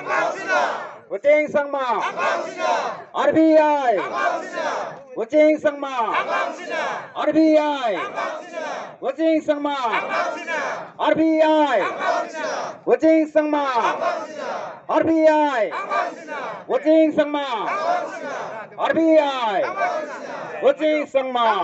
Kucing Sangma! RBI Kucing Sangma! RBI Kucing Sangma! RBI Kucing Sangma! RBI Kucing Sangma! RBI Kucing Sangma!